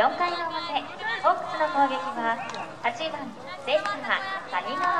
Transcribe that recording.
4回の表、ホークスの攻撃は8番。センター谷川原